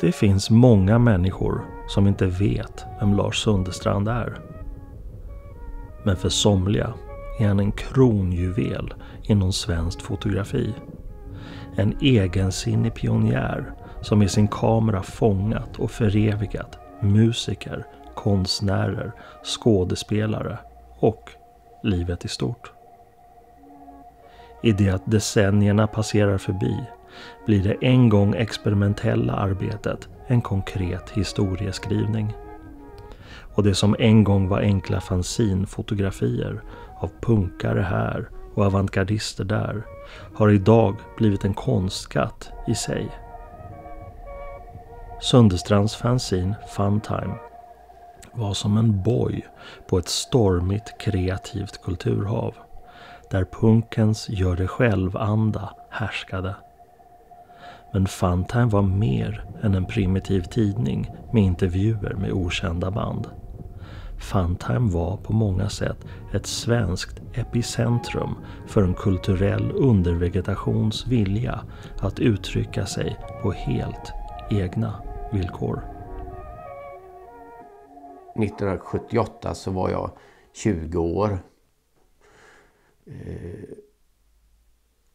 Det finns många människor som inte vet vem Lars Sundestrand är. Men för somliga är han en kronjuvel inom svenskt fotografi. En egensinnig pionjär som med sin kamera fångat och förevigat musiker, konstnärer, skådespelare och livet i stort. I det att decennierna passerar förbi blir det en gång experimentella arbetet en konkret historieskrivning. Och det som en gång var enkla fanzinfotografier av punkare här och avantgardister där har idag blivit en konstskatt i sig. Sönderstrands fanzine Funtime var som en boj på ett stormigt kreativt kulturhav där punkens gör det själv-anda härskade. Men Funtime var mer än en primitiv tidning med intervjuer med okända band. Funtime var på många sätt ett svenskt epicentrum för en kulturell undervegetations vilja att uttrycka sig på helt egna villkor. 1978 så var jag 20 år. Eh,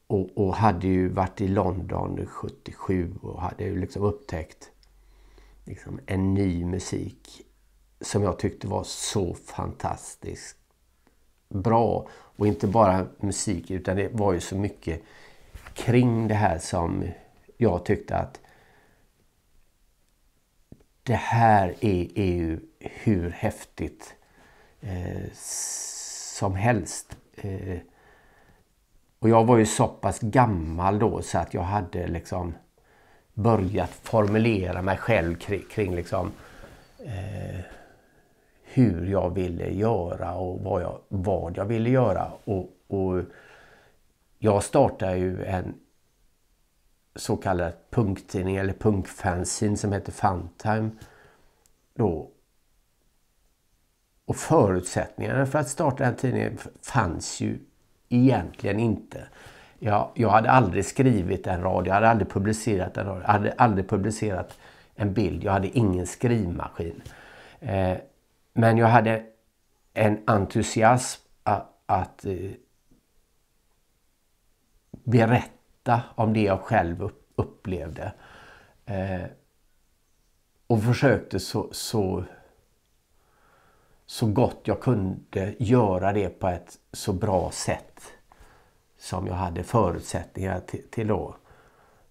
och, och, hade ju varit i London 77 och hade ju liksom upptäckt liksom en ny musik som jag tyckte var så fantastiskt bra. Och inte bara musik utan det var ju så mycket kring det här som jag tyckte att det här är, är ju hur häftigt eh, som helst. Eh, och jag var ju så pass gammal då så att jag hade liksom börjat formulera mig själv kring, kring liksom, eh, hur jag ville göra och vad jag, vad jag ville göra. Och, och jag startade ju en så kallad punktidning eller punkfanzine som heter Funtime. Då. Och förutsättningarna för att starta den tidningen fanns ju egentligen inte. Jag, jag hade aldrig skrivit en rad, jag hade aldrig publicerat en rad, jag hade aldrig publicerat en bild, jag hade ingen skrivmaskin. Eh, men jag hade en entusiasm att, att eh, berätta om det jag själv upplevde. Eh, och försökte så, så, så gott jag kunde göra det på ett så bra sätt som jag hade förutsättningar till, då.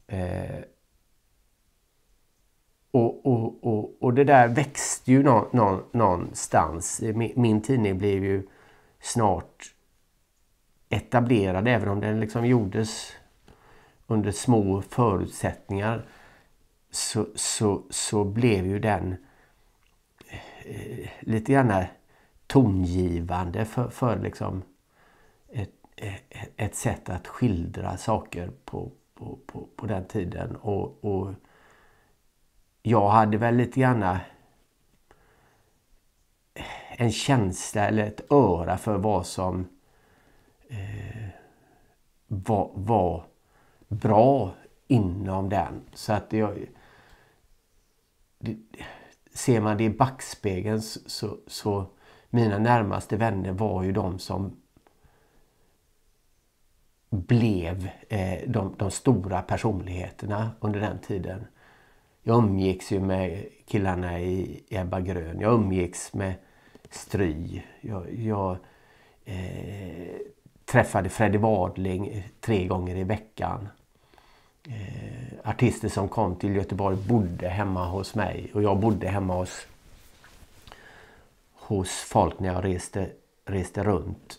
Eh, och, och, och, och det där växte ju nå, nå, någonstans. Min, min tidning blev ju snart etablerad även om den liksom gjordes under små förutsättningar så, så, så blev ju den eh, Eh, lite grann tongivande för, för liksom ett, eh, ett, sätt att skildra saker på, på, på, på den tiden. Och, och jag hade väl lite grann eh, en känsla eller ett öra för vad som eh, var, var bra inom den. Så att jag, det, ser man det i backspegeln så, så, mina närmaste vänner var ju de som blev eh, de, de, stora personligheterna under den tiden. Jag umgicks ju med killarna i Ebba Grön. Jag umgicks med Stry. Jag, jag eh, träffade Freddie Wadling tre gånger i veckan. Eh, artister som kom till Göteborg bodde hemma hos mig och jag bodde hemma hos, hos folk när jag reste, reste runt.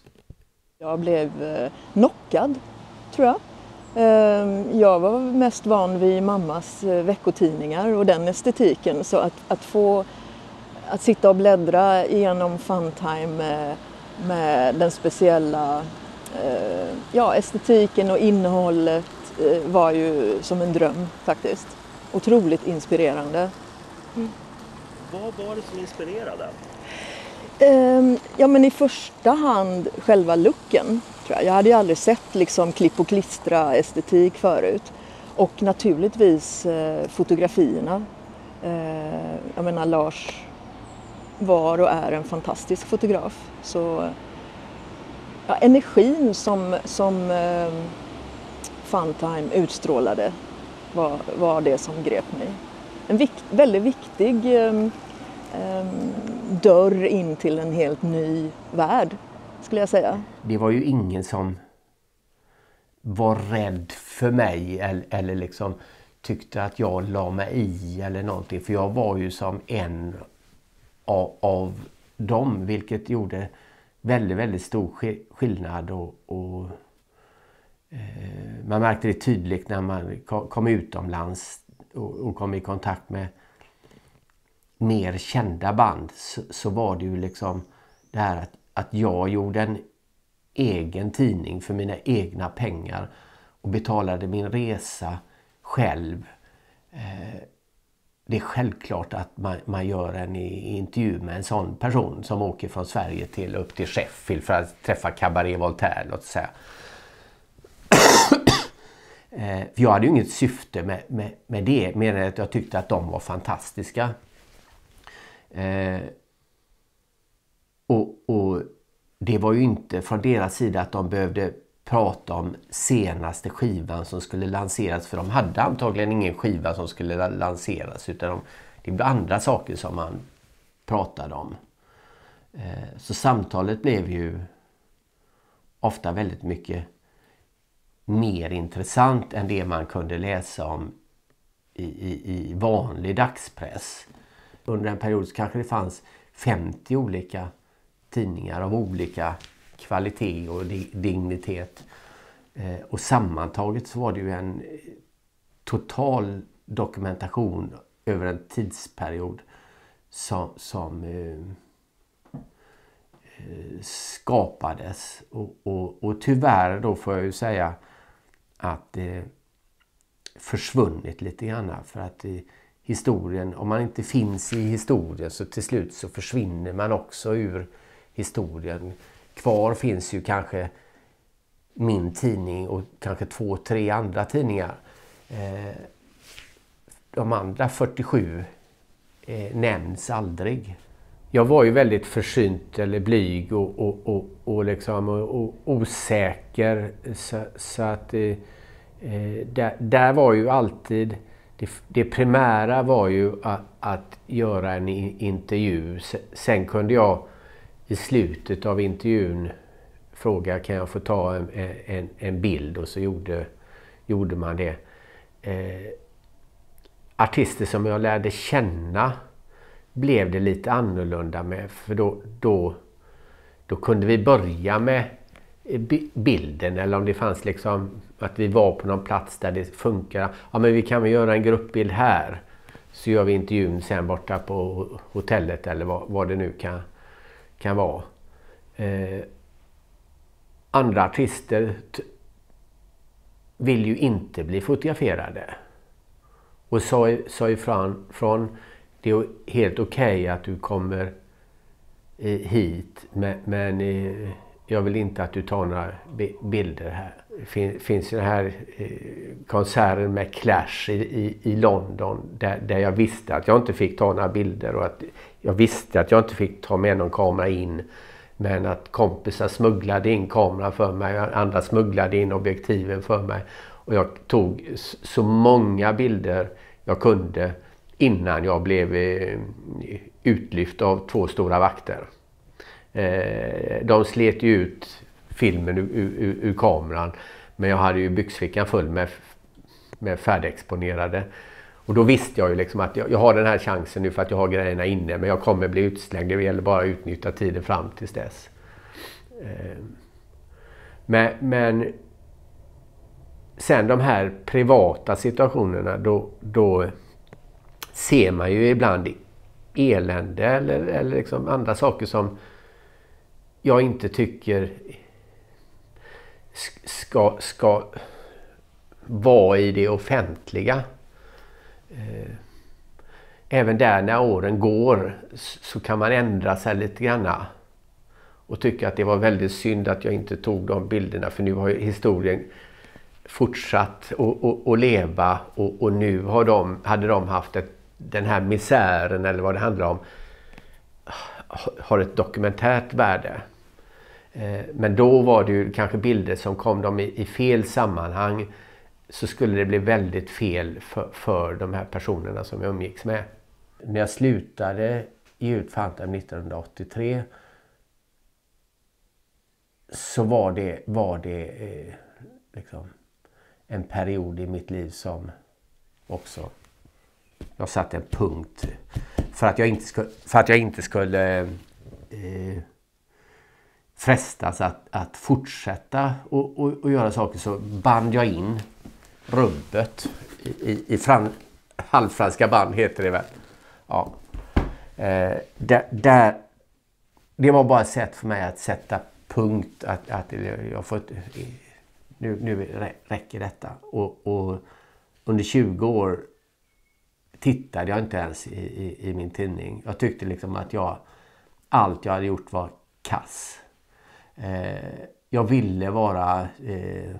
Jag blev eh, knockad, tror jag. Ehm, jag var mest van vid mammas eh, veckotidningar och den estetiken så att, att få att sitta och bläddra igenom Funtime med, med den speciella eh, ja, estetiken och innehållet var ju som en dröm faktiskt. Otroligt inspirerande. Mm. Vad var det som inspirerade? Ehm, ja men i första hand själva looken. Tror jag. jag hade ju aldrig sett liksom klipp och klistra estetik förut. Och naturligtvis eh, fotografierna Eh, jag menar Lars var och är en fantastisk fotograf. Så ja, energin som, som eh, Funtime utstrålade var, var det som grep mig. En vikt, väldigt viktig um, um, dörr in till en helt ny värld, skulle jag säga. Det var ju ingen som var rädd för mig eller, eller liksom tyckte att jag la mig i eller någonting. För jag var ju som en av, av dem vilket gjorde väldigt, väldigt stor skillnad. Och, och Eh, man märkte det tydligt när man kom utomlands och, och kom i kontakt med mer kända band så, så, var det ju liksom det här att, att jag gjorde en egen tidning för mina egna pengar och betalade min resa själv. Eh, det är självklart att man, man gör en intervju med en sån person som åker från Sverige till upp till Sheffield för att träffa Cabaret Voltaire, låt säga. Eh, för jag hade ju inget syfte med, med, med det, mer än att jag tyckte att de var fantastiska. Eh, och, och det var ju inte från deras sida att de behövde prata om senaste skivan som skulle lanseras. För de hade antagligen ingen skiva som skulle lanseras utan de, det var andra saker som man pratade om. Eh, så samtalet blev ju ofta väldigt mycket mer intressant än det man kunde läsa om i, i, i vanlig dagspress. Under en period så kanske det fanns 50 olika tidningar av olika kvalitet och dignitet. Eh, och sammantaget så var det ju en total dokumentation över en tidsperiod som, som eh, eh, skapades. Och, och, och tyvärr då får jag ju säga att det försvunnit lite grann. För att i historien, om man inte finns i historien så till slut så försvinner man också ur historien. Kvar finns ju kanske min tidning och kanske två, tre andra tidningar. Eh, de andra 47 eh, nämns aldrig. Jag var ju väldigt försynt eller blyg och, och, och, och, liksom, och osäker. Så, så att eh, eh, där, där, var ju alltid... Det, det primära var ju att, att, göra en intervju. Sen kunde jag i slutet av intervjun fråga kan jag få ta en, en, en bild och så gjorde, gjorde man det. Eh, artister som jag lärde känna blev det lite annorlunda med för då, då, då kunde vi börja med bilden eller om det fanns liksom att vi var på någon plats där det funkar. Ja men vi kan väl göra en gruppbild här. Så gör vi intervjun sen borta på hotellet eller vad, vad det nu kan, kan vara. Eh, andra artister vill ju inte bli fotograferade. Och sa, sa ifrån från det är helt okej okay att du kommer eh, hit men, eh, jag vill inte att du tar några bilder här. Det finns ju den här eh, konserten med Clash i, London där, där, jag visste att jag inte fick ta några bilder och att jag visste att jag inte fick ta med någon kamera in. Men att kompisar smugglade in kameran för mig, andra smugglade in objektiven för mig. Och jag tog så många bilder jag kunde innan jag blev eh, utlyft av två stora vakter. Eh, de slet ju ut filmen ur, ur, ur kameran men jag hade ju byxfickan full med, med färdigexponerade. Och då visste jag ju liksom att jag, jag, har den här chansen nu för att jag har grejerna inne men jag kommer bli utslängd. Det gäller bara att utnyttja tiden fram tills dess. Eh, men, men sen de här privata situationerna då, då ser man ju ibland elände eller, eller liksom andra saker som jag inte tycker ska, ska vara i det offentliga. Eh, även där när åren går så kan man ändra sig lite grann. Och tycka att det var väldigt synd att jag inte tog de bilderna för nu har historien fortsatt att leva och, och, nu har de, hade de haft ett den här misären eller vad det handlar om har ett dokumentärt värde. Eh, men då var det ju kanske bilder som kom dem i, i fel sammanhang så skulle det bli väldigt fel för, för de här personerna som jag umgicks med. När jag slutade ge ut Phantom 1983 så var det, var det eh, liksom en period i mitt liv som också jag satte en punkt för att jag inte, skulle, för att jag inte skulle eh, frestas att, att fortsätta och, och, och, göra saker så band jag in rubbet i, i, i halvfranska band heter det väl. Ja. Eh, där, där, det var bara ett sätt för mig att sätta punkt. Att, att jag fått, nu, nu räcker detta. Och, och under 20 år tittade jag inte ens i, i, i, min tidning. Jag tyckte liksom att jag, allt jag hade gjort var kass. Eh, jag ville vara eh,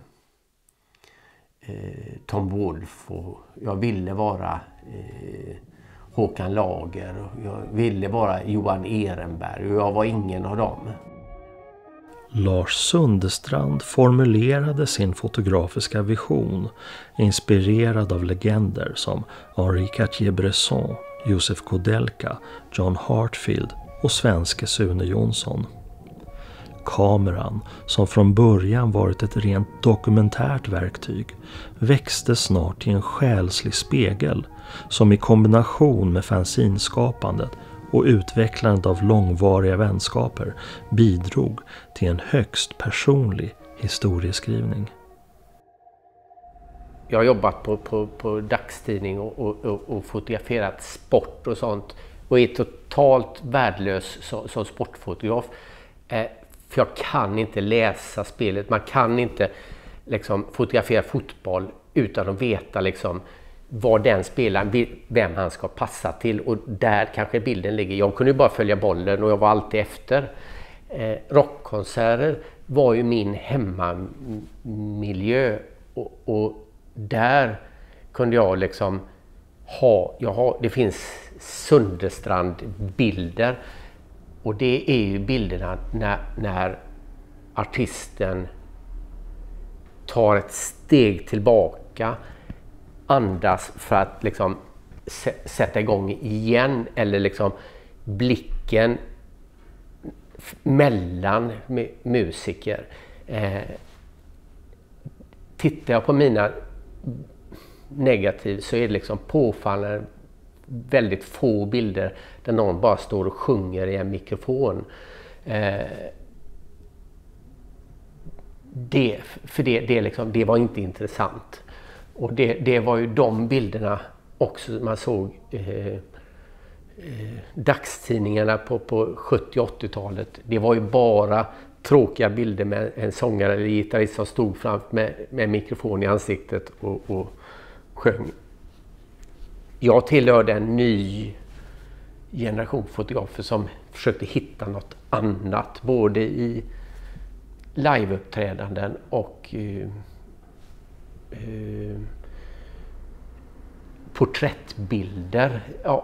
eh, Tom Wolf och jag ville vara eh, Håkan Lager. Och jag ville vara Johan Ehrenberg och jag var ingen av dem. Lars Sundestrand formulerade sin fotografiska vision inspirerad av legender som Henri Cartier-Bresson, Josef Kodelka, John Hartfield och svenske Sune Jonsson. Kameran, som från början varit ett rent dokumentärt verktyg, växte snart till en själslig spegel som i kombination med fanzinskapandet och utvecklandet av långvariga vänskaper bidrog till en högst personlig historieskrivning. Jag har jobbat på, på, på dagstidning och, och, och, fotograferat sport och sånt och är totalt värdelös som, som sportfotograf. Eh, för jag kan inte läsa spelet. Man kan inte liksom, fotografera fotboll utan att veta liksom, vad den spelaren, vem han ska passa till och där kanske bilden ligger. Jag kunde ju bara följa bollen och jag var alltid efter. Eh, rockkonserter var ju min hemmamiljö och, och där kunde jag liksom ha, jag har, det finns Sundestrand-bilder och det är ju bilderna när, när artisten tar ett steg tillbaka andas för att liksom sätta igång igen eller liksom blicken mellan musiker. Eh, tittar jag på mina negativ så är det liksom påfallande väldigt få bilder där någon bara står och sjunger i en mikrofon. Eh, det, för det, det, liksom, det var inte intressant. Och det, det var ju de bilderna också man såg eh, eh, dagstidningarna på, på 70 80-talet. Det var ju bara tråkiga bilder med en sångare eller gitarrist som stod framför med, med mikrofon i ansiktet och, och sjöng. Jag tillhörde en ny generation fotografer som försökte hitta något annat både i liveuppträdanden och eh, Eh, porträttbilder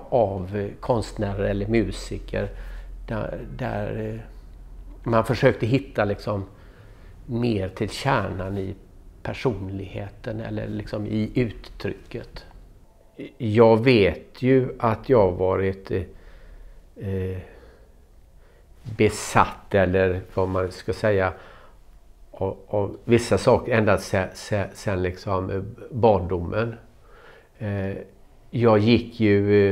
av konstnärer eller musiker där, där eh, man försökte hitta liksom mer till kärnan i personligheten eller liksom i uttrycket. Jag vet ju att jag varit eh, eh besatt eller vad man ska säga av, av vissa saker ända sen, sen, sen liksom eh, barndomen. Eh, jag gick ju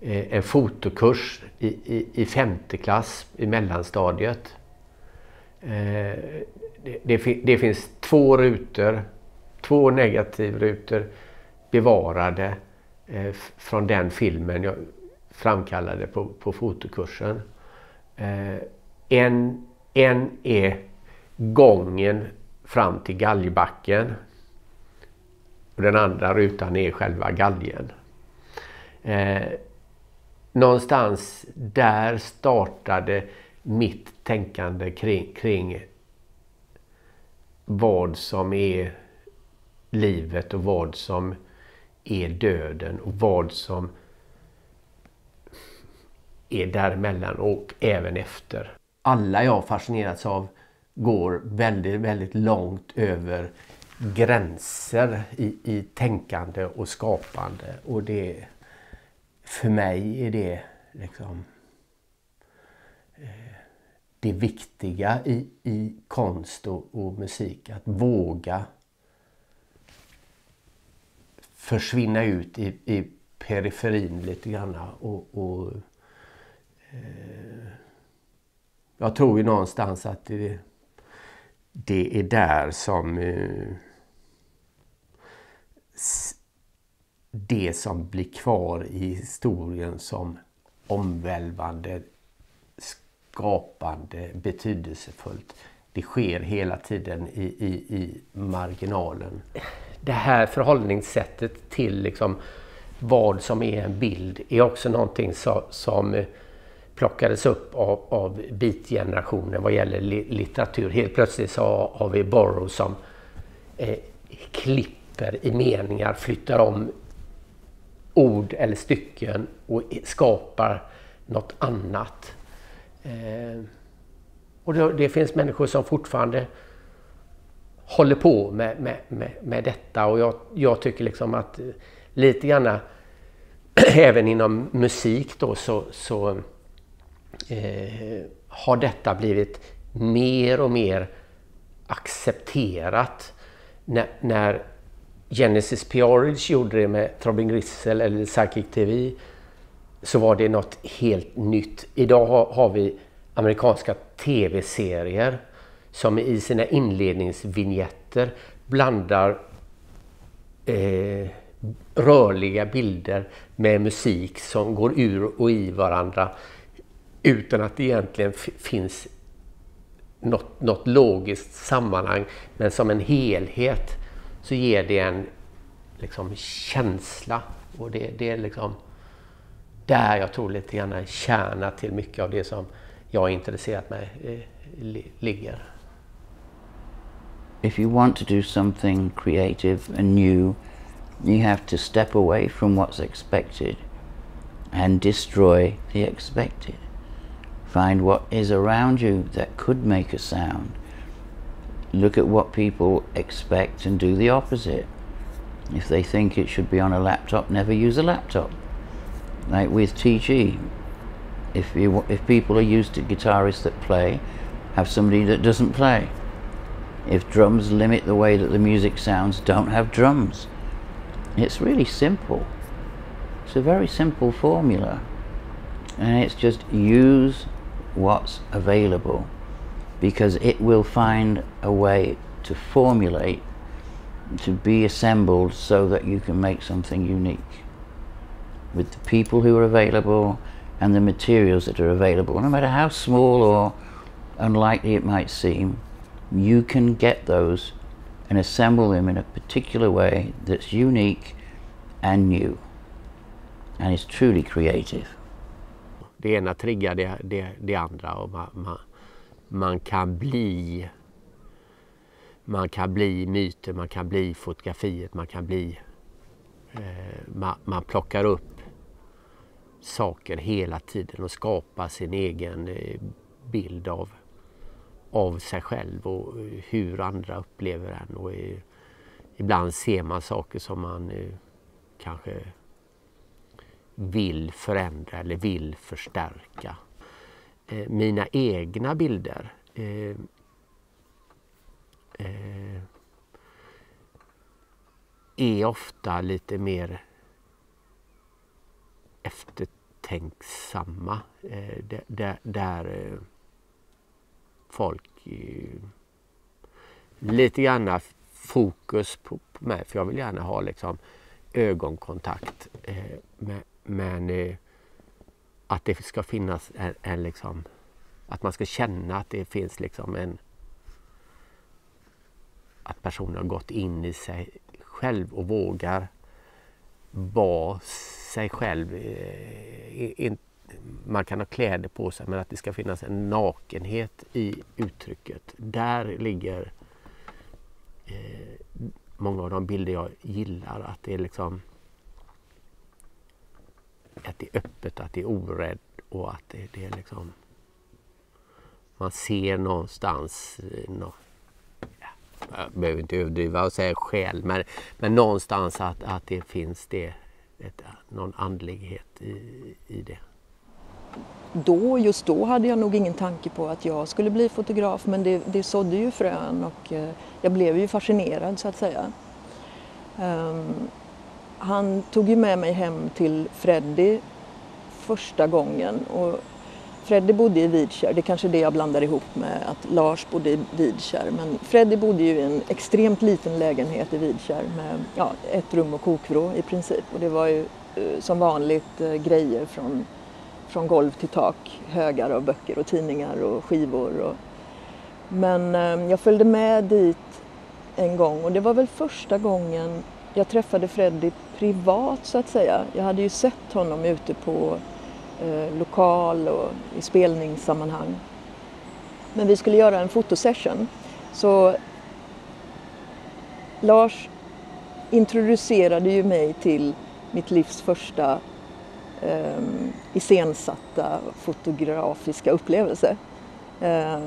eh, en fotokurs i, i, i femte klass i mellanstadiet. Eh, det, det, det, finns två rutor, två negativrutor bevarade eh, från den filmen jag framkallade på, på fotokursen. Eh, en, en är gången fram till galgbacken och den andra rutan är själva galgen. Eh, någonstans där startade mitt tänkande kring, kring vad som är livet och vad som är döden och vad som är däremellan och även efter. Alla jag fascinerats av går väldigt, väldigt långt över gränser i, i tänkande och skapande. Och det, för mig är det liksom eh, det viktiga i, i konst och, och musik. Att våga försvinna ut i, i periferin lite grann. Och, och eh, jag tror ju någonstans att det, det är där som eh, det som blir kvar i historien som omvälvande, skapande, betydelsefullt. Det sker hela tiden i, i, i marginalen. Det här förhållningssättet till liksom vad som är en bild är också någonting som, som plockades upp av, av bitgenerationen vad gäller litteratur. Helt plötsligt så har vi Borrow som eh, klipper i meningar, flyttar om ord eller stycken och skapar något annat. Eh, och det, det, finns människor som fortfarande håller på med, med, med, med detta och jag, jag, tycker liksom att lite grann även inom musik då så, så eh, har detta blivit mer och mer accepterat när, när Genesis P. gjorde det med Throbbing Grissel eller Psychic TV så var det något helt nytt. Idag har, har vi amerikanska tv-serier som i sina inledningsvinjetter blandar eh, rörliga bilder med musik som går ur och i varandra utan att det egentligen finns något, något logiskt sammanhang. Men som en helhet så ger det en liksom, känsla. Och det, det är liksom där jag tror lite grann en kärna till mycket av det som jag har intresserat mig eh, ligger. If you want to do something creative and new you have to step away from what's expected and destroy the expected. Find what is around you that could make a sound. Look at what people expect and do the opposite. If they think it should be on a laptop, never use a laptop. Like with TG, if, you, if people are used to guitarists that play, have somebody that doesn't play. If drums limit the way that the music sounds, don't have drums. It's really simple. It's a very simple formula. And it's just use what's available because it will find a way to formulate to be assembled so that you can make something unique with the people who are available and the materials that are available. No matter how small or unlikely it might seem you can get those and assemble them in a particular way that's unique and new and is truly creative det ena triggar det, det, det andra och man, man, man, kan bli man kan bli myter, man kan bli fotografiet, man kan bli eh, man, man plockar upp saker hela tiden och skapar sin egen eh, bild av, av sig själv och hur andra upplever en. Och, eh, ibland ser man saker som man eh, kanske vill förändra eller vill förstärka. Eh, mina egna bilder eh, eh, är ofta lite mer eftertänksamma. Eh, där, där eh, folk eh, lite grann fokus på, på mig för jag vill gärna ha liksom ögonkontakt med, men eh, att det ska finnas en, en, liksom, att man ska känna att det finns liksom en att personen har gått in i sig själv och vågar vara sig själv. Eh, man kan ha kläder på sig men att det ska finnas en nakenhet i uttrycket. Där ligger eh, många av de bilder jag gillar. Att det är liksom att det är öppet, att det är orädd och att det, det är liksom... Man ser någonstans... Eh, nå, jag behöver inte överdriva och säga själ, men, men någonstans att, att det finns det, ett, någon andlighet i, i det. Då, just då hade jag nog ingen tanke på att jag skulle bli fotograf men det, det sådde ju frön och eh, jag blev ju fascinerad så att säga. Um, han tog ju med mig hem till Freddy första gången. Och Freddy bodde i Vidkär, det är kanske det jag blandar ihop med att Lars bodde i Vidkär. Men Freddy bodde ju i en extremt liten lägenhet i Vidkär med ja, ett rum och kokvrå i princip. Och det var ju eh, som vanligt eh, grejer från, från golv till tak, högar av böcker och tidningar och skivor. Och... Men eh, jag följde med dit en gång och det var väl första gången jag träffade Freddy privat så att säga. Jag hade ju sett honom ute på eh, lokal och i spelningssammanhang. Men vi skulle göra en fotosession. Så Lars introducerade ju mig till mitt livs första eh, iscensatta fotografiska upplevelse. Eh,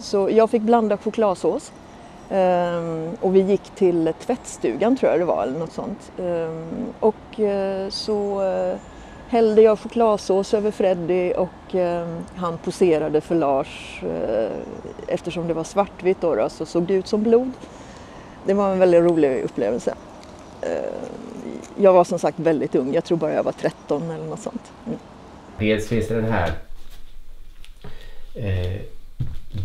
så jag fick blanda chokladsås Ehm, och vi gick till tvättstugan tror jag det var eller något sånt. Um, och uh, så uh, hällde jag chokladsås över Freddy och ehm, han poserade för Lars. Eh, eftersom det var svartvitt då, då, så såg det ut som blod. Det var en väldigt rolig upplevelse. jag var som sagt väldigt ung, jag tror bara jag var 13 eller något sånt. Mm. Dels finns det den här eh,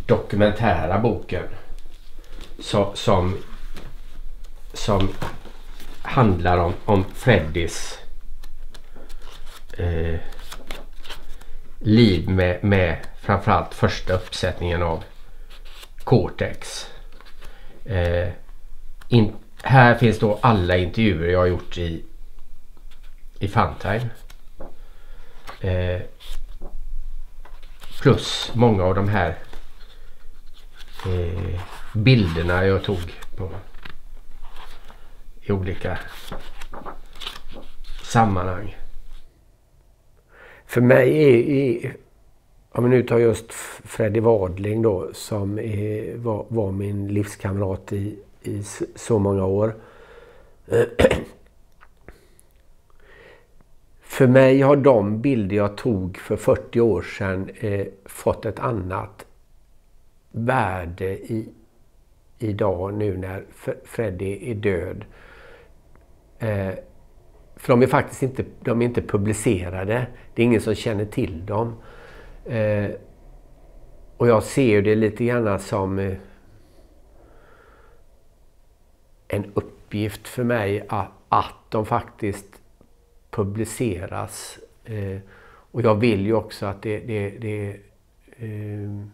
dokumentära boken så, som, som handlar om, om Freddys eh, liv med, med framförallt första uppsättningen av Cortex. Eh, in, här finns då alla intervjuer jag har gjort i, i Funtime. Eh, plus många av de här eh, bilderna jag tog på, i olika sammanhang. För mig är, är om vi nu tar just Freddy Wadling då som är, var, var, min livskamrat i, i så många år. För mig har de bilder jag tog för 40 år sedan eh, fått ett annat värde i, idag nu när Freddy är död. Eh, för de är faktiskt inte, de är inte publicerade. Det är ingen som känner till dem. Eh, och jag ser det lite grann som eh, en uppgift för mig att, att de faktiskt publiceras. Eh, och jag vill ju också att det, det, det eh,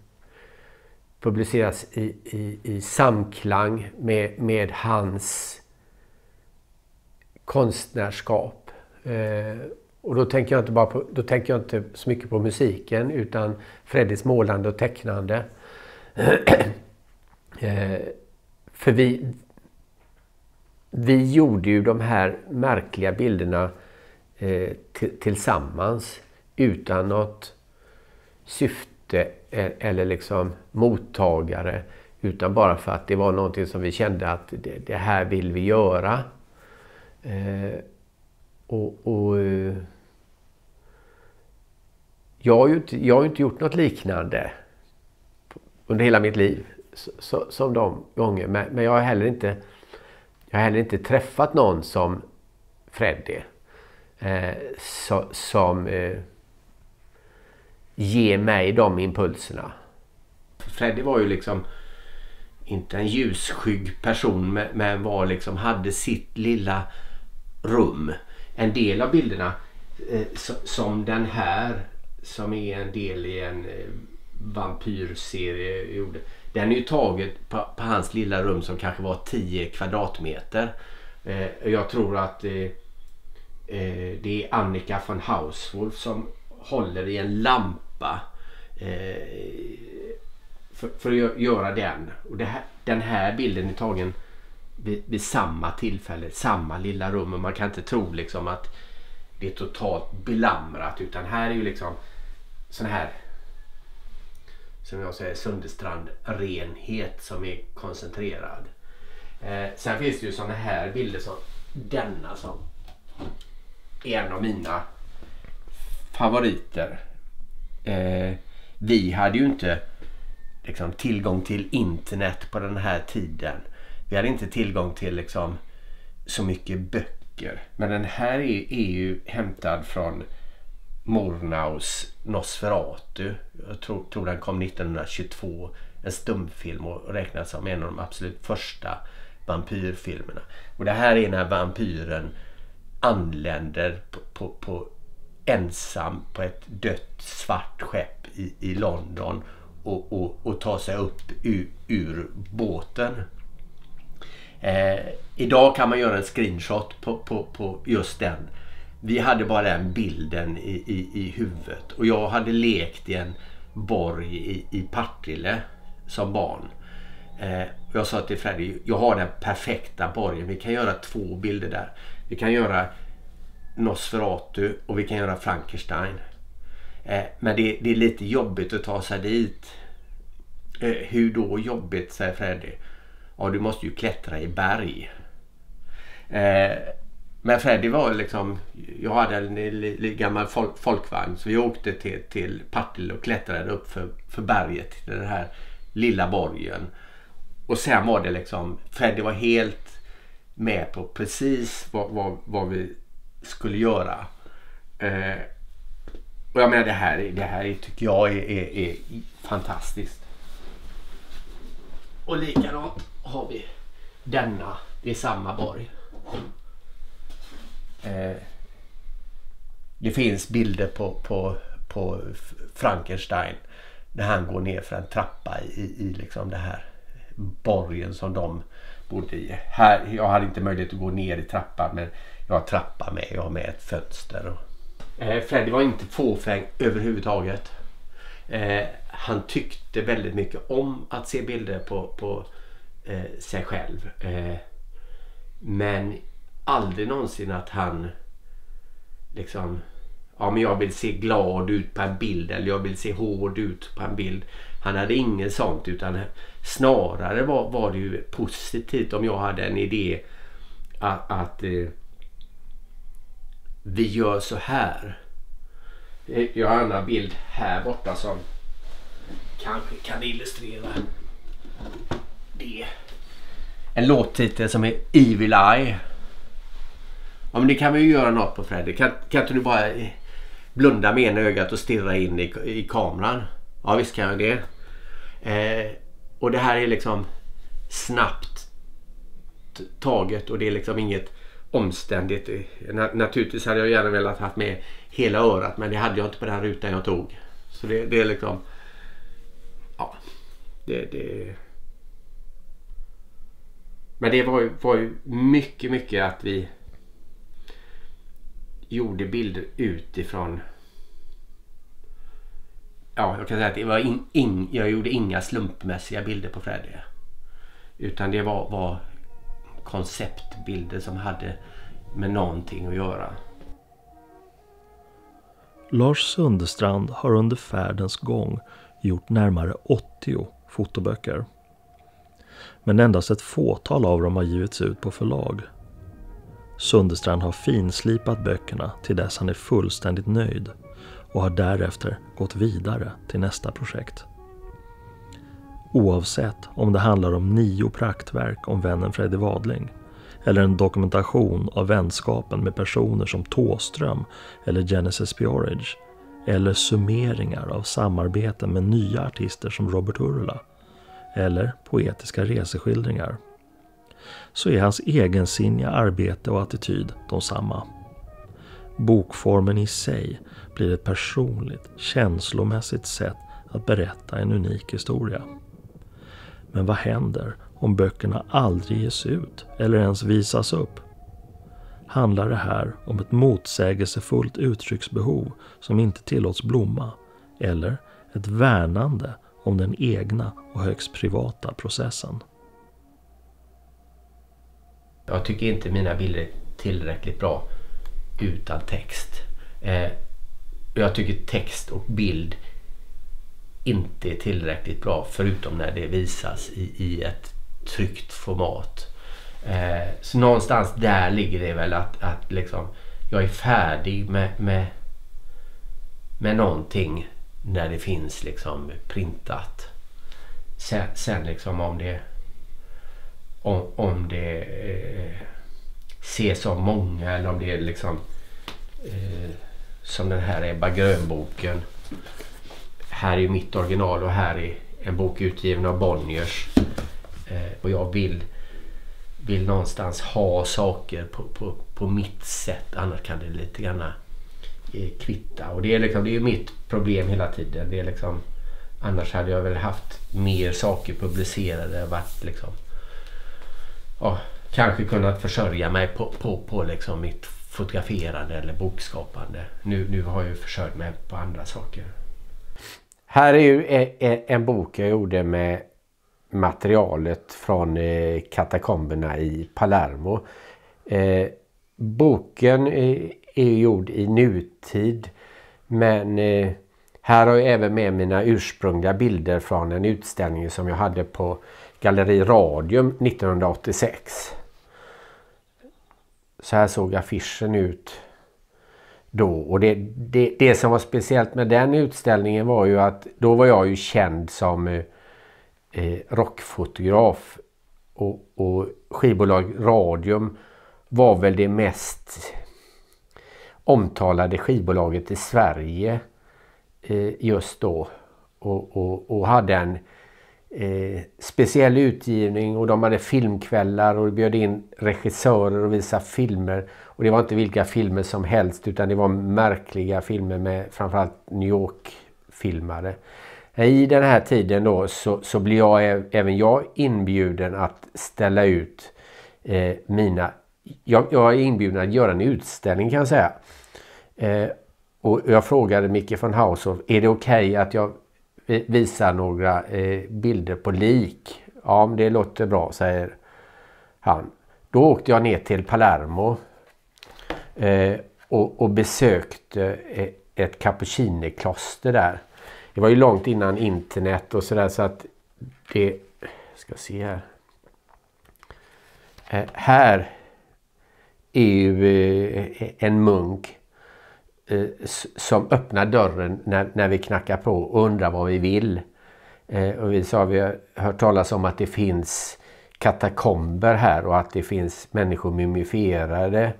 publiceras i, i, i samklang med, med hans konstnärskap. Eh, och då tänker jag inte bara på, då tänker jag inte så mycket på musiken utan Freddys målande och tecknande. eh, för vi, vi gjorde ju de här märkliga bilderna eh, tillsammans utan något syfte syfte eller liksom mottagare utan bara för att det var någonting som vi kände att det, det här vill vi göra. Eh, och, och eh, jag, har ju inte, jag har inte gjort något liknande under hela mitt liv så, som de gånger. Men, men, jag har heller inte jag har heller inte träffat någon som Freddy. Eh, som eh, ge mig de impulserna. Freddy var ju liksom inte en ljusskygg person men var liksom, hade sitt lilla rum. En del av bilderna eh, som den här som är en del i en eh, vampyrserie gjorde. Den är ju taget på, på, hans lilla rum som kanske var 10 kvadratmeter. Eh, jag tror att eh, eh, det är Annika von Hauswolf som håller i en lampa eh, för, för, att göra den. Och här, den här bilden är tagen vid, vid, samma tillfälle, samma lilla rum. Och man kan inte tro liksom att det är totalt belamrat utan här är ju liksom sån här som jag säger Sundestrand renhet som är koncentrerad. Eh, sen finns det ju såna här bilder som denna som är en av mina favoriter. Eh, vi hade ju inte liksom, tillgång till internet på den här tiden. Vi hade inte tillgång till liksom, så mycket böcker. Men den här är, är ju hämtad från Murnaus Nosferatu. Jag tror, tror den kom 1922. En stumfilm och räknas som en av de absolut första vampyrfilmerna. Och det här är när vampyren anländer på, på, på ensam på ett dött svart skepp i, i London och, och, och ta sig upp ur, ur båten. Eh, idag kan man göra en screenshot på, på, på just den. Vi hade bara den bilden i, i, i huvudet och jag hade lekt i en borg i, i Partille som barn. Eh, jag sa till Freddy, jag har den perfekta borgen. Vi kan göra två bilder där. Vi kan göra Nosferatu och vi kan göra Frankenstein. Eh, men det, det, är lite jobbigt att ta sig dit. Eh, hur då jobbigt, säger Freddy. Ja, du måste ju klättra i berg. Eh, men Freddy var liksom, jag hade en, en gammal folk, folkvagn så vi åkte till, till Partille och klättrade upp för, för berget till den här lilla borgen. Och sen var det liksom, Freddy var helt med på precis vad, vad, vad vi skulle göra. Eh, och jag menar det här, det här tycker jag är, är, är fantastiskt. Och likadant har vi denna. Det är samma borg. Eh, det finns bilder på, på, på Frankenstein när han går ner för en trappa i, i liksom det här borgen som de bodde i. Här, jag hade inte möjlighet att gå ner i trappan men jag har trappa med, jag har med ett fönster. Och... Eh, Freddy var inte fåfäng överhuvudtaget. Eh, han tyckte väldigt mycket om att se bilder på, på eh, sig själv. Eh, men aldrig någonsin att han liksom ja men jag vill se glad ut på en bild eller jag vill se hård ut på en bild. Han hade inget sånt utan snarare var, var det ju positivt om jag hade en idé att, att vi gör så här. Eh, jag har en annan bild här borta som kanske kan illustrera det. En låttitel som är Evil Eye. Ja men det kan vi ju göra något på Fredrik. Kan, kan inte du bara eh, blunda med ena ögat och stirra in i, i kameran? Ja visst kan jag det. Eh, och det här är liksom snabbt taget och det är liksom inget omständigt. Naturligtvis hade jag gärna velat haft med hela örat men det hade jag inte på den rutan jag tog. Så det, det är liksom... Ja. Det, det... Men det var ju, var ju mycket, mycket att vi gjorde bilder utifrån Ja, jag kan säga att det var in, in, jag gjorde inga slumpmässiga bilder på Freddy. Utan det var, var konceptbilder som hade med någonting att göra. Lars Sundestrand har under färdens gång gjort närmare 80 fotoböcker. Men endast ett fåtal av dem har givits ut på förlag. Sundestrand har finslipat böckerna till dess han är fullständigt nöjd och har därefter gått vidare till nästa projekt. Oavsett om det handlar om nio praktverk om vännen Freddy Wadling eller en dokumentation av vänskapen med personer som Tåström eller Genesis Peorage eller summeringar av samarbeten med nya artister som Robert Urla eller poetiska reseskildringar så är hans egensinniga arbete och attityd de samma. Bokformen i sig blir ett personligt, känslomässigt sätt att berätta en unik historia. Men vad händer om böckerna aldrig ges ut eller ens visas upp? Handlar det här om ett motsägelsefullt uttrycksbehov som inte tillåts blomma? Eller ett värnande om den egna och högst privata processen? Jag tycker inte mina bilder är tillräckligt bra utan text. Eh, jag tycker text och bild inte är tillräckligt bra förutom när det visas i, i ett tryckt format. Eh, så någonstans där ligger det väl att, att liksom, jag är färdig med, med, med någonting när det finns liksom printat. Sen, sen liksom om det om, om det eh, ses av många eller om det är liksom eh, som den här Ebba Grön-boken. Här är mitt original och här är en bok utgiven av Bonniers. Eh, och jag vill, vill någonstans ha saker på, på, på mitt sätt. Annars kan det lite grann eh, kvitta. Och det är, liksom, det är mitt problem hela tiden. Det är liksom, annars hade jag väl haft mer saker publicerade. Varit liksom, ja, kanske kunnat försörja mig på, på, på liksom mitt fotograferande eller bokskapande. Nu, nu har jag försörjt mig på andra saker. Här är ju eh, eh, en bok jag gjorde med materialet från eh, katakomberna i Palermo. Boken är gjord i nutid men här har jag även med mina ursprungliga bilder från en utställning som jag hade på Galleri Radium 1986. Så här såg affischen ut då. Och det, det, det som var speciellt med den utställningen var ju att då var jag ju känd som eh, eh, rockfotograf. Och, och skivbolag Radium var väl det mest omtalade skivbolaget i Sverige eh, just då. Och, och, och hade en eh, speciell utgivning och de hade filmkvällar och bjöd in regissörer och visa filmer. Och det var inte vilka filmer som helst utan det var märkliga filmer med framförallt New York-filmare. I den här tiden då så, så blir jag, även jag inbjuden att ställa ut eh, mina... Jag, jag är inbjuden att göra en utställning kan jag säga. Eh, och jag frågade Micke von Haushoff, är det okej okay att jag visar några eh, bilder på lik. Ja, men det låter bra, säger han. Då åkte jag ner till Palermo eh, och, besökte eh, ett cappuccinikloster där. Det var ju långt innan internet och sådär så att det... ska se här. Här är ju en munk Eh, som öppnar dörren när, när vi knackar på och undrar vad vi vill. Eh, och vi sa vi har hört talas om att det finns katakomber här och att det finns människor mumifierade.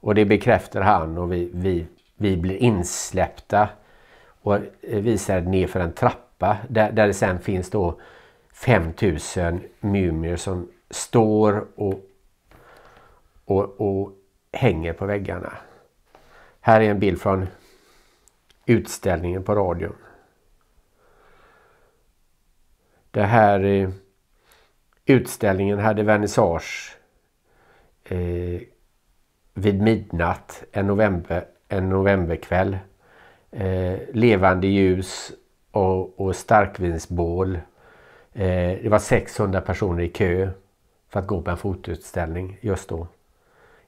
Och det bekräftar han och vi, vi, vi blir insläppta och eh, visar ner för en trappa där, där det sen finns då 5000 mumier som står och, och, och hänger på väggarna. Här är en bild från utställningen på radion. Det här eh, utställningen hade vernissage eh, vid midnatt en, november, en novemberkväll. Eh, levande ljus och, och starkvinsbål. Eh, det var 600 personer i kö för att gå på en fotoutställning just då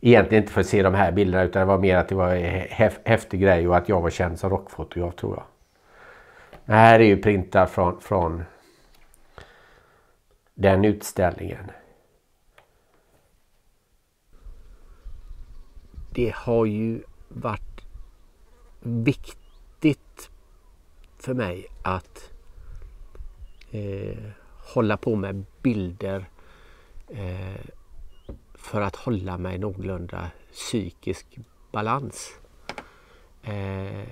egentligen inte för att se de här bilderna utan det var mer att det var en häftig grej och att jag var känd som rockfotograf tror jag. Det här är ju printar från, från den utställningen. Det har ju varit viktigt för mig att eh, hålla på med bilder eh, för att hålla mig någorlunda psykisk balans. Eh,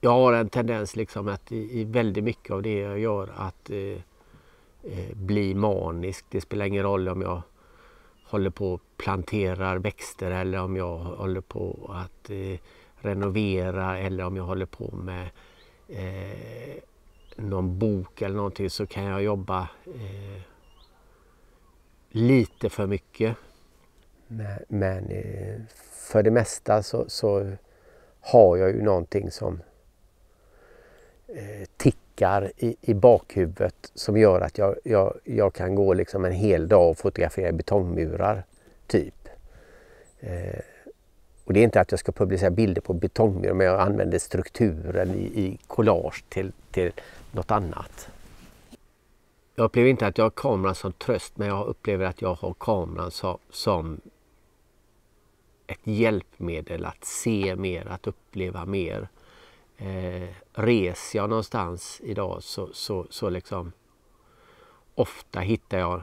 jag har en tendens liksom att i, i, väldigt mycket av det jag gör att eh, eh, bli manisk. Det spelar ingen roll om jag håller på och planterar växter eller om jag håller på att eh, renovera eller om jag håller på med eh, någon bok eller någonting så kan jag jobba eh, lite för mycket. Men, men för det mesta så, så, har jag ju någonting som eh, tickar i, i bakhuvudet som gör att jag, jag, jag kan gå liksom en hel dag och fotografera betongmurar. Typ. Eh, och det är inte att jag ska publicera bilder på betongmurar men jag använder strukturen i, i collage till, till något annat. Jag upplever inte att jag har kameran som tröst men jag upplever att jag har kameran som, som ett hjälpmedel att se mer, att uppleva mer. Eh, reser jag någonstans idag så, så, så liksom ofta hittar jag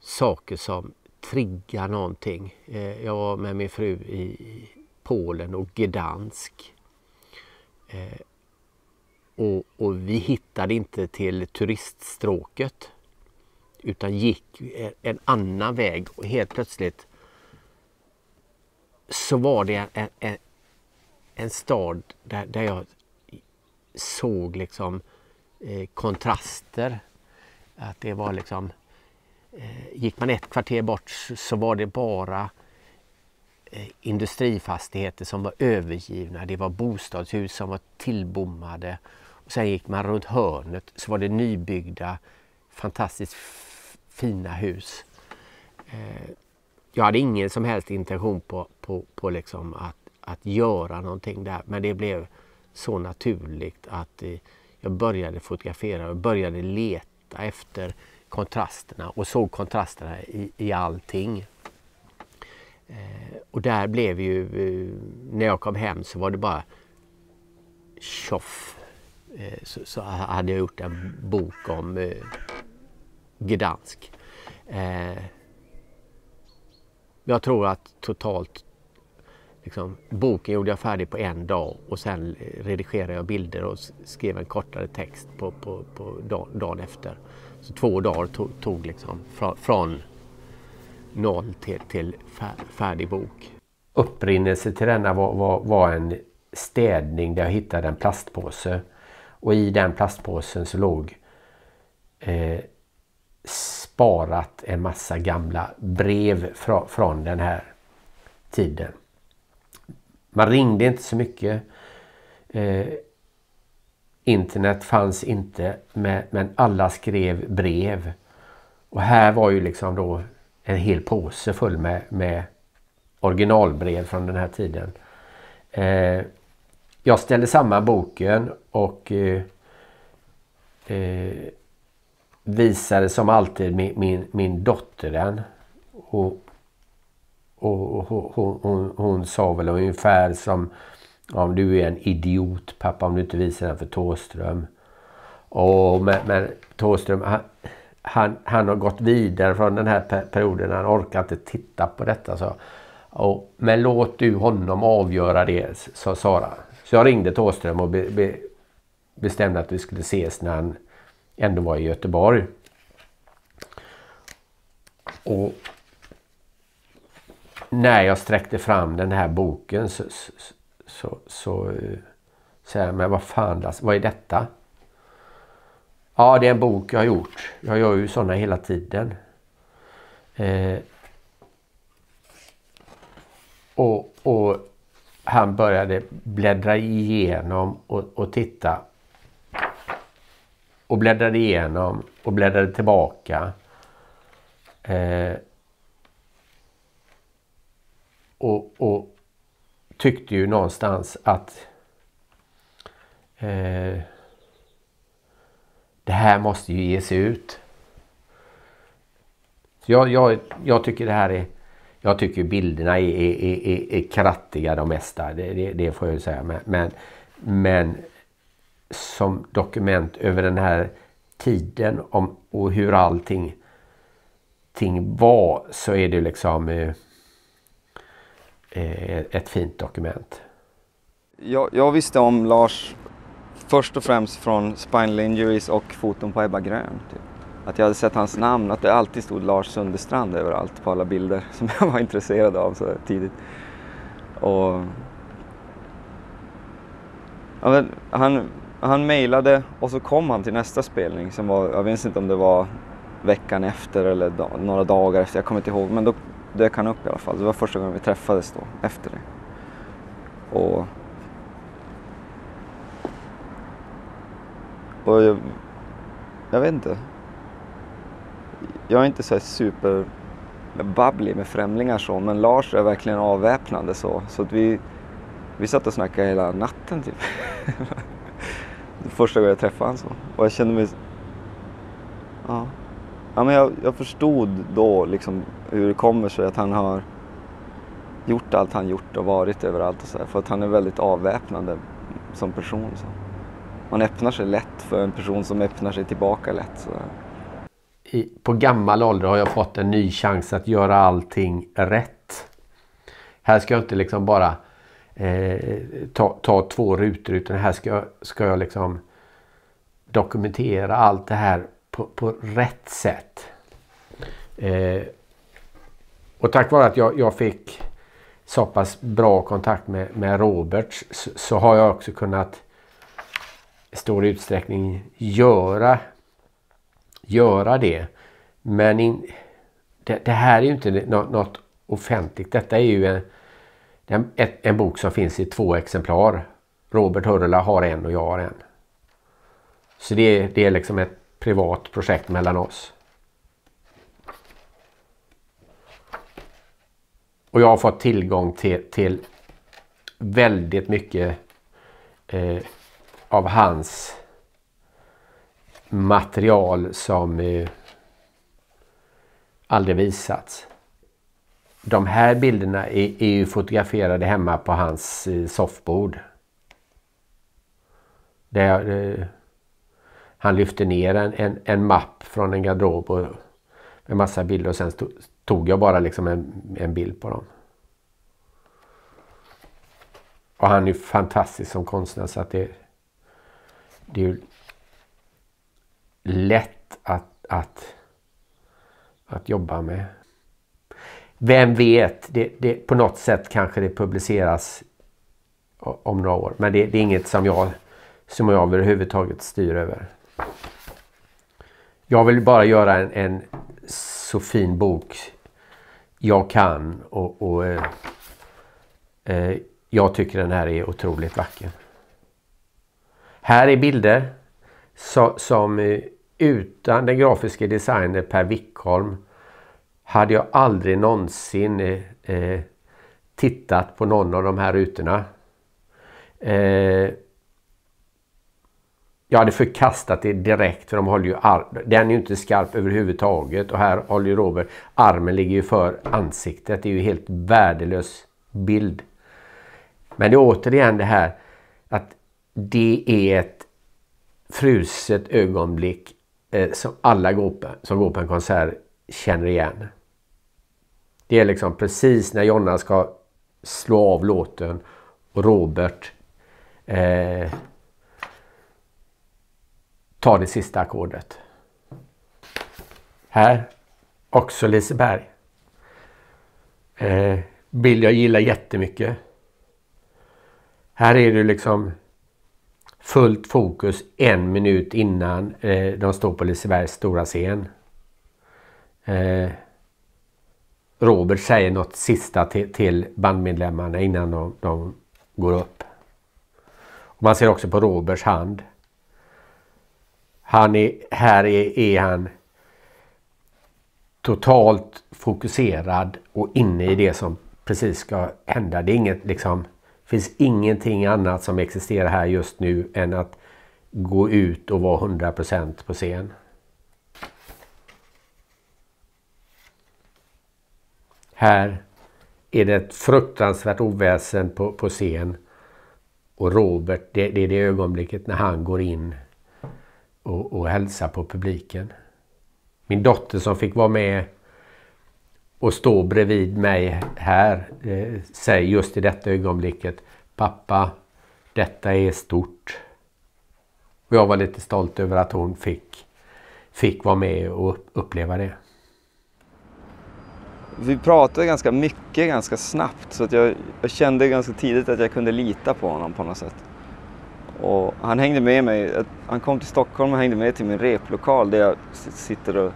saker som triggar någonting. Eh, jag var med min fru i Polen och Gdansk. Eh, och, och, vi hittade inte till turiststråket utan gick en annan väg och helt plötsligt så var det en, en, en stad där, där jag såg liksom eh, kontraster. Att det var liksom eh, Gick man ett kvarter bort så var det bara eh, industrifastigheter som var övergivna. Det var bostadshus som var tillbommade. Sen gick man runt hörnet så var det nybyggda fantastiskt fina hus. Eh, jag hade ingen som helst intention på, på, på liksom att, att göra någonting där men det blev så naturligt att eh, jag började fotografera och började leta efter kontrasterna och såg kontrasterna i, i allting. Eh, och där blev ju, eh, när jag kom hem så var det bara tjoff. Eh, så, så, hade jag gjort en bok om eh, Gdansk. Eh, jag tror att totalt liksom, boken gjorde jag färdig på en dag och sen redigerade jag bilder och skrev en kortare text på, på, på dag, dagen efter. Så två dagar tog, tog liksom fra, från noll till, till färdig bok. Upprinnelse till denna var, var, var, en städning där jag hittade en plastpåse. Och i den plastpåsen så låg eh, sparat en massa gamla brev fra, från den här tiden. Man ringde inte så mycket. Eh, internet fanns inte med, men alla skrev brev. Och här var ju liksom då en hel påse full med, med originalbrev från den här tiden. Eh, jag ställde samman boken och eh, eh, visade som alltid min, min, min dotter den. Och, och, och hon, hon, hon, sa väl ungefär som om du är en idiot pappa om du inte visar den för Tåström. Och men, men Tåström han, han, han, har gått vidare från den här perioden. Han orkar inte titta på detta. Så. Och, men låt du honom avgöra det, sa Sara. Så jag ringde Tåström och be, be, bestämde att vi skulle ses när han ändå var i Göteborg. Och när jag sträckte fram den här boken så, så, så, så eh, säger men vad fan, vad är detta? Ja, det är en bok jag har gjort. Jag gör ju sådana hela tiden. Eh, och, och han började bläddra igenom och, och titta och bläddrade igenom och bläddrade tillbaka. Eh, och, och, tyckte ju någonstans att eh, det här måste ju ges ut. Så jag, jag, jag tycker det här är jag tycker bilderna är, är, är, är krattiga de mesta, det, det, det får jag ju säga. Men, men, men som dokument över den här tiden om, och hur allting ting var så är det liksom eh, eh, ett fint dokument. Jag, jag, visste om Lars först och främst från Spinal Injuries och foton på Ebba Grön. Typ. Att jag hade sett hans namn, att det alltid stod Lars Sundestrand överallt på alla bilder som jag var intresserad av så tidigt. Och ja, han, han mejlade och så kom han till nästa spelning som var, jag minns inte om det var veckan efter eller da, några dagar efter, jag kommer inte ihåg. Men då dök han upp i alla fall. Det var första gången vi träffades då, efter det. Och, och jag, jag vet inte. Jag är inte så super babblig med främlingar så, men Lars är verkligen avväpnande så. Så att vi, vi satt och snackade hela natten typ. Första gången jag träffade honom så. Och jag kände mig... Ja. ja men jag, jag förstod då liksom hur det kommer sig att han har gjort allt han gjort och varit överallt och så här, För att han är väldigt avväpnande som person. Så. Man öppnar sig lätt för en person som öppnar sig tillbaka lätt. Så. I, på gammal ålder har jag fått en ny chans att göra allting rätt. Här ska jag inte liksom bara eh, ta, ta två rutor utan här ska jag, ska jag liksom dokumentera allt det här på, på rätt sätt. Eh, och tack vare att jag, jag fick så pass bra kontakt med, med Robert så, så, har jag också kunnat i stor utsträckning göra, göra det. Men in, det, det, här är ju inte något, något offentligt. Detta är ju en, en, en, bok som finns i två exemplar. Robert Hurrela har en och jag har en. Så det, det är liksom ett privat projekt mellan oss. Och jag har fått tillgång till, till väldigt mycket eh, av hans material som eh, aldrig visats. De här bilderna är, är ju fotograferade hemma på hans eh, soffbord. Där, eh, han lyfte ner en, en, en mapp från en garderob och med massa bilder och sen stod, tog jag bara liksom en, en bild på dem. Och han är fantastisk som konstnär så att det, det är lätt att, att, att jobba med. Vem vet, det, det, på något sätt kanske det publiceras om några år. Men det, det är inget som jag, som jag överhuvudtaget styr över. Jag vill bara göra en, en så fin bok jag kan och, och eh, eh, jag tycker den här är otroligt vacker. Här är bilder så, som eh, utan den grafiska designen Per Wickholm hade jag aldrig någonsin eh, eh, tittat på någon av de här rutorna. Eh, jag hade förkastat det direkt för de håller ju den är ju inte skarp överhuvudtaget och här håller ju Robert, armen ligger ju för ansiktet. Det är ju helt värdelös bild. Men det är återigen det här att det är ett fruset ögonblick eh, som alla går på, som går på en konsert känner igen. Det är liksom precis när Jonna ska slå av låten och Robert eh, tar det sista ackordet. Här också Liseberg. Eh, bild jag gillar jättemycket. Här är det liksom fullt fokus en minut innan eh, de står på Lisebergs stora scen. Eh, Robert säger något sista till, till bandmedlemmarna innan de, de går upp. Och man ser också på Roberts hand. Han är, här är, är han totalt fokuserad och inne i det som precis ska hända. Det är inget liksom finns ingenting annat som existerar här just nu än att gå ut och vara 100% på scen. Här är det ett fruktansvärt oväsen på, på scen. Och Robert, det, det är det ögonblicket när han går in och, och hälsar på publiken. Min dotter som fick vara med och stå bredvid mig här eh, säger just i detta ögonblicket Pappa, detta är stort. Och jag var lite stolt över att hon fick, fick vara med och uppleva det. Vi pratade ganska mycket ganska snabbt så att jag, jag kände ganska tidigt att jag kunde lita på honom på något sätt. Och han hängde med mig, han kom till Stockholm och hängde med till min replokal där jag sitter och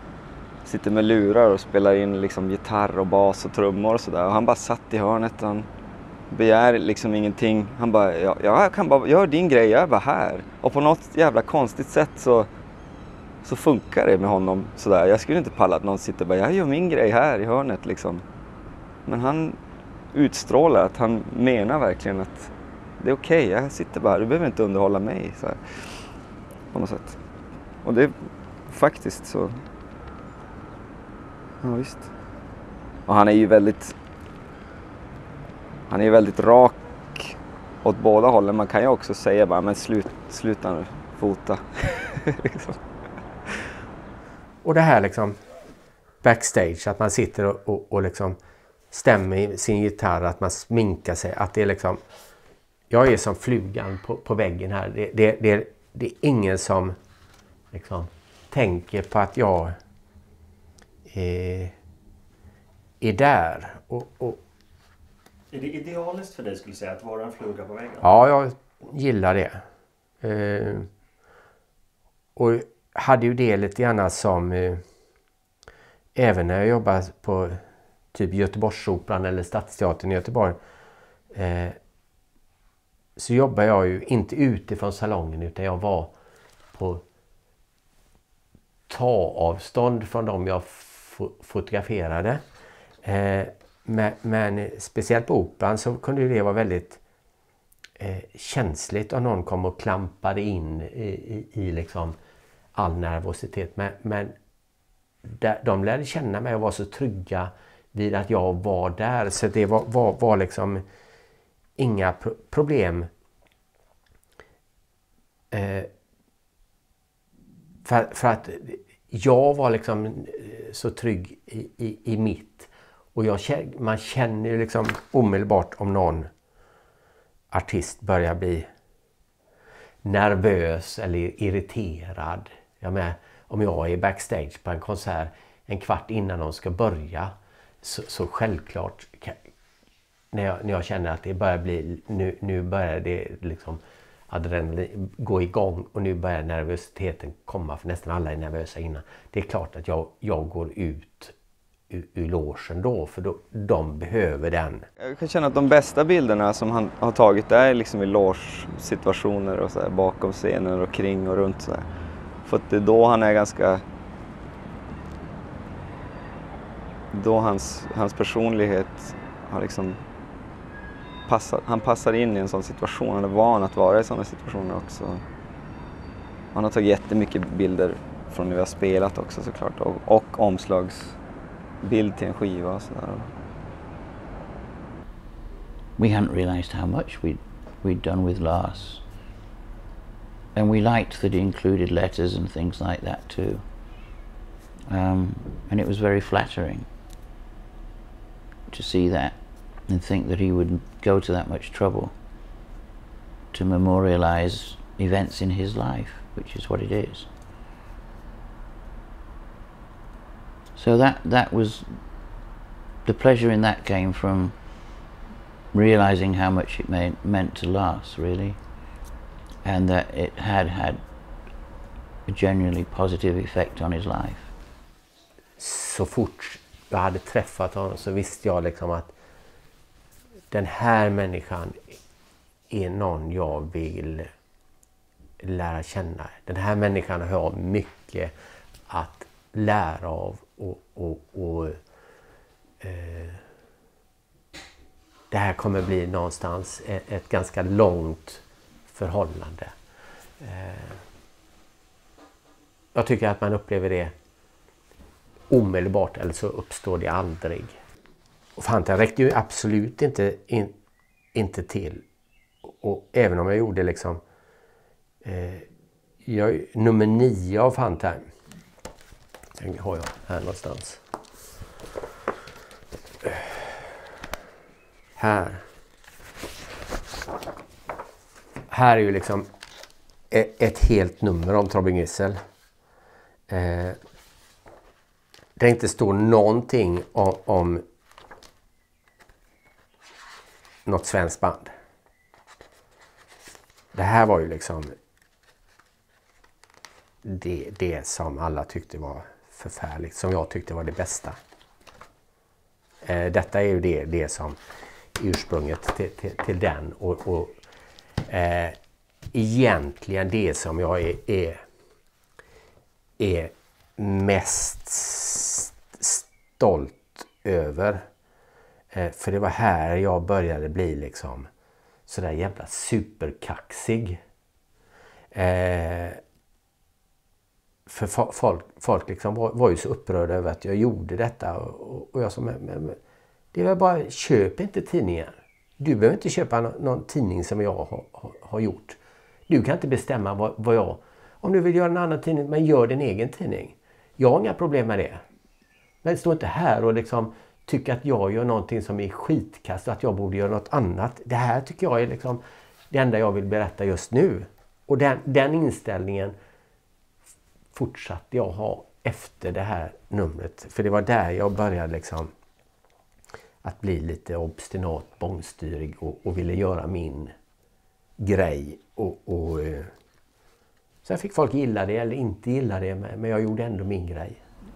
sitter med lurar och spelar in liksom gitarr och bas och trummor och sådär. Och han bara satt i hörnet. Han begär liksom ingenting. Han bara, ja, jag kan bara, gör din grej, jag är bara här. Och på något jävla konstigt sätt så så funkar det med honom sådär. Jag skulle inte palla att någon sitter och bara, jag gör min grej här i hörnet liksom. Men han utstrålar att han menar verkligen att det är okej, okay, jag sitter bara du behöver inte underhålla mig. Så här, på något sätt. Och det är faktiskt så... Ja visst. Och han är ju väldigt... Han är ju väldigt rak åt båda hållen. Man kan ju också säga bara, men slut, sluta nu, fota. liksom. Och det här liksom backstage, att man sitter och, och, och liksom stämmer sin gitarr, att man sminkar sig, att det är liksom... Jag är som flugan på, på väggen här. Det, det, det, det är ingen som liksom tänker på att jag är, är där. Och, och, är det idealiskt för dig skulle säga att vara en fluga på väggen? Ja, jag gillar det. Eh, och hade ju det lite grann som eh, även när jag jobbade på typ Göteborgsoperan eller Stadsteatern i Göteborg. Eh, så jobbade jag ju inte utifrån salongen utan jag var på ta-avstånd från dem jag fotograferade. Eh, men, men, speciellt på Operan så kunde det vara väldigt eh, känsligt om någon kom och klampade in i, i, i liksom all nervositet. Men, men de lärde känna mig och var så trygga vid att jag var där. Så det var, var, var liksom inga pro problem. Eh, för, för att jag var liksom eh, så trygg i, i, i mitt. Och jag, man känner ju liksom omedelbart om någon artist börjar bli nervös eller irriterad. Jag med, om jag är backstage på en konsert en kvart innan de ska börja så, så självklart när jag, när jag känner att det börjar bli, nu, nu börjar det liksom adrenalin gå igång och nu börjar nervositeten komma för nästan alla är nervösa innan. Det är klart att jag, jag går ut ur, ur logen då för då, de behöver den. Jag kan känna att de bästa bilderna som han har tagit är liksom i loge-situationer och så här, bakom scenen och kring och runt så här. För att det är då han är ganska då hans, hans personlighet har liksom passat, han passar in i en sån situation, han är van att vara i sådana situationer också. Han har tagit jättemycket bilder från när vi har spelat också såklart och, och omslagsbild till en skiva och sådär. We hadn't realized how much we'd, we'd done with Lars. And we liked that it included letters and things like that too. Um, and it was very flattering. to see that and think that he would go to that much trouble to memorialize events in his life, which is what it is. So that that was the pleasure in that came from realizing how much it meant to Lars, really, and that it had had a genuinely positive effect on his life. Så fort jag hade träffat honom så visste jag liksom att den här människan är någon jag vill lära känna. Den här människan har mycket att lära av och, och, och eh, det här kommer bli någonstans ett, ett ganska långt förhållande. Eh, jag tycker att man upplever det omedelbart eller så uppstår det aldrig. Och Fanta räckte ju absolut inte, in, inte till. Och även om jag gjorde liksom eh, jag, nummer nio av Fanta den har jag här någonstans. Här. Här är ju liksom e- ett, helt nummer om Tobbe Gissel. Eh, det inte står någonting om, om något svenskt band. Det här var ju liksom det, det som alla tyckte var förfärligt, som jag tyckte var det bästa. Eh, detta är ju det, det som ursprunget till, till, till den och, och eh, egentligen det som jag är, är är mest stolt över. Eh, för det var här jag började bli liksom sådär jävla superkaxig. Eh, för folk, folk liksom var, var ju så upprörda över att jag gjorde detta. Och, och jag sa, men, men, det är väl bara, köp inte tidningar. Du behöver inte köpa någon, tidning som jag har, har, har, gjort. Du kan inte bestämma vad, vad jag... Om du vill göra en annan tidning, men gör din egen tidning. Jag har inga problem med det. Men stå inte här och liksom tycka att jag gör någonting som är skitkast och att jag borde göra något annat. Det här tycker jag är liksom det enda jag vill berätta just nu. Och den, den inställningen fortsatte jag ha efter det här numret. För det var där jag började liksom att bli lite obstinat, bångstyrig och, och ville göra min grej. Och, och, eh, sen fick folk gilla det eller inte gilla det men jag gjorde ändå min grej.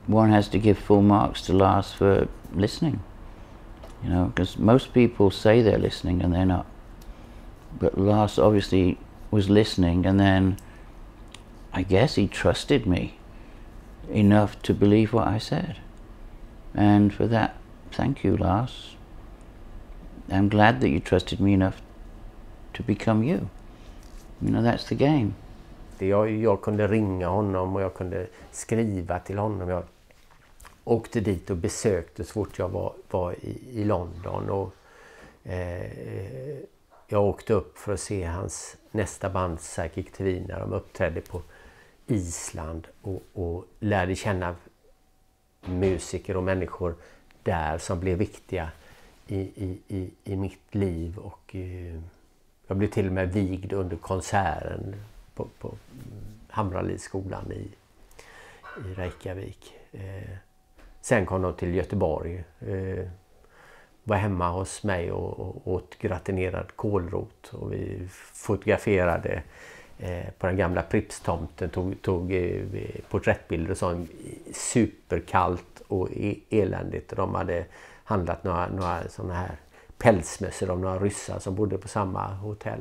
One has to give full marks to Lars for listening. You know, because most people say they're listening and they're not. But Lars obviously was listening and then I guess he trusted me enough to believe what I said. And for that, thank you, Lars. I'm glad that you trusted me enough to become you. You know, that's the game. Jag, jag kunde ringa honom och jag kunde skriva till honom. Jag åkte dit och besökte så fort jag var, var i, i London. Och, eh, jag åkte upp för att se hans nästa band Psychic TV när de uppträdde på Island och, och lärde känna musiker och människor där som blev viktiga i, i, i, i mitt liv. Och, eh, jag blev till och med vigd under konserten på, på Hamralidsskolan i, i Reykjavik. Eh, sen kom de till Göteborg. Eh, var hemma hos mig och, och åt gratinerad kålrot och vi fotograferade Eh, Eh, på den gamla Prippstomten tog, tog eh, porträttbilder och sa Superkallt och e, eländigt. De hade handlat några, några sådana här pälsmössor av några ryssar som bodde på samma hotell.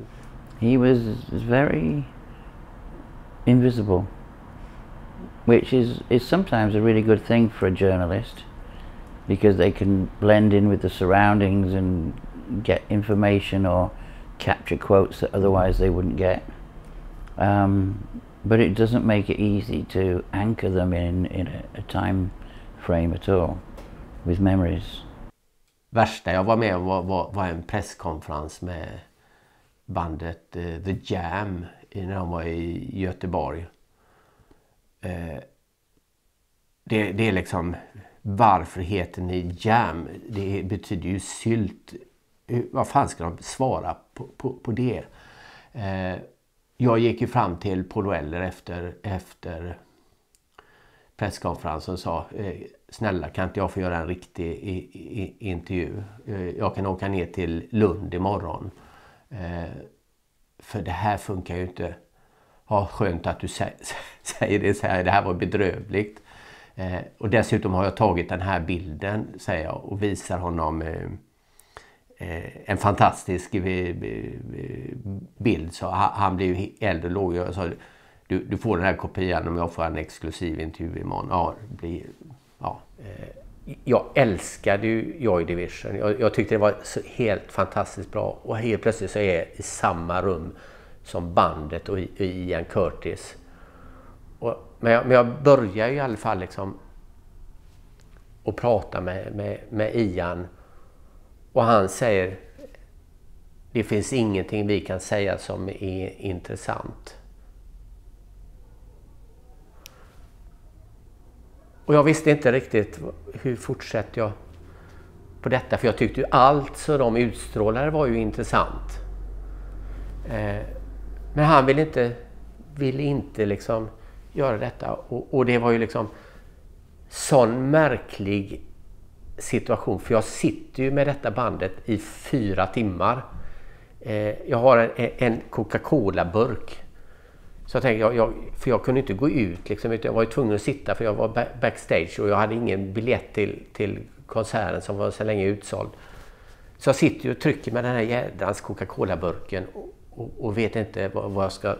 He was very invisible. Which is, is sometimes a really good thing for a journalist because they can blend in with the surroundings and get information or capture quotes that otherwise they wouldn't get. Um, but it doesn't make it easy to anchor them in, in a, a time frame at all with memories. Värsta jag var med om var, var, var en presskonferens med bandet uh, The Jam när de var i Göteborg. Uh, det, det är liksom varför heter ni Jam? Det betyder ju sylt. Vad fan ska de svara på, på, på det? Uh, jag gick ju fram till Paul Weller efter, efter presskonferensen och sa eh, snälla kan inte jag få göra en riktig i, i, intervju? Eh, jag kan åka ner till Lund imorgon. Eh, för det här funkar ju inte. Ja, skönt att du säger det säger. Det här var bedrövligt. och dessutom har jag tagit den här bilden, säger jag, och visar honom Eh, en fantastisk eh, eh, bild. Så han blev ju äldre och låg. Jag sa, du, du får den här kopian om jag får en exklusiv intervju imorgon. Ja, blir, ja. Jag älskade ju Joy Division. Jag, jag tyckte det var helt fantastiskt bra. Och helt plötsligt så är jag i samma rum som bandet och Ian Curtis. Och, men, jag, men jag börjar ju i alla fall liksom att prata med, med, med Ian och han säger det finns ingenting vi kan säga som är intressant. Och jag visste inte riktigt hur fortsätter jag på detta för jag tyckte ju allt som de utstrålade var ju intressant. Eh, men han ville inte, ville inte liksom göra detta och, och det var ju liksom sån märklig situation. För jag sitter ju med detta bandet i fyra timmar. Eh, jag har en, en Coca-Cola-burk. Så jag tänkte, jag, jag, för jag kunde inte gå ut liksom, jag var ju tvungen att sitta för jag var backstage och jag hade ingen biljett till, till konserten som var så länge utsåld. Så jag sitter och trycker med den här jädrans Coca-Cola-burken och, och, och, vet inte vad, vad, jag ska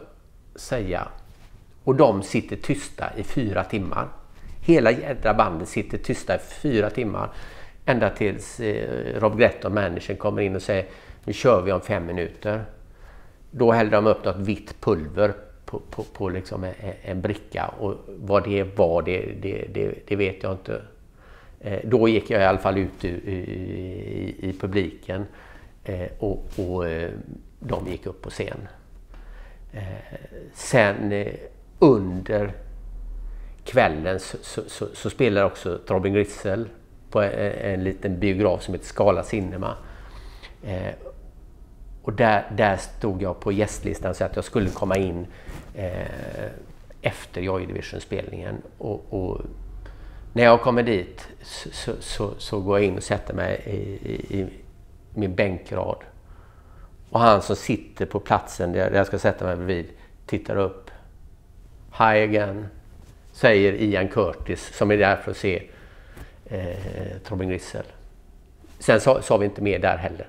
säga. Och de sitter tysta i fyra timmar. Hela jädra bandet sitter tysta i fyra timmar. Ända tills eh, Rob Gretton, managern, kommer in och säger nu kör vi om fem minuter. Då hällde de upp något vitt pulver på, på, på liksom en, en, bricka och vad det var det, det, det, det vet jag inte. Eh, då gick jag i alla fall ut i, i, i publiken eh, och, och eh, de gick upp på scen. Eh, sen eh, under kvällen så, så, så, så spelar också Robin Grissel på en, en, liten biograf som heter Skala Cinema. Eh, och där, där stod jag på gästlistan så att jag skulle komma in eh, efter Joy Division-spelningen. Och, och, när jag kommer dit så, så, så, går jag in och sätter mig i, i, i, min bänkrad. Och han som sitter på platsen där jag ska sätta mig bredvid tittar upp. Hi again, säger Ian Curtis som är där för att se eh, Robin Grissel. Sen sa, sa vi inte mer där heller.